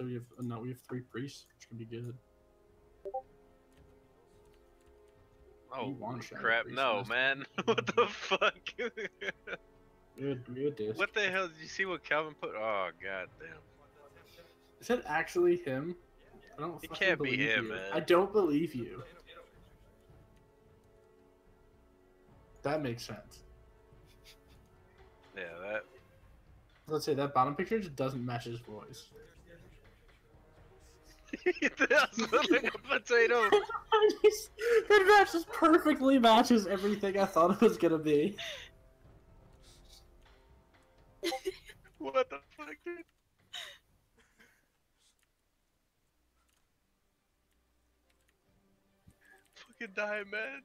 so we have now we have three priests, which can be good. Oh crap! No, man. what the fuck? We had, we had this. what the hell? Did you see what Kalvin put? Oh god damn. Is that actually him? I don't. It can't be him, you. man. I don't believe you. That makes sense. Yeah, that. Let's say that bottom picture just doesn't match his voice. That's like a potato. that match just perfectly matches everything I thought it was gonna be. What the fuck, dude? Fucking die, man.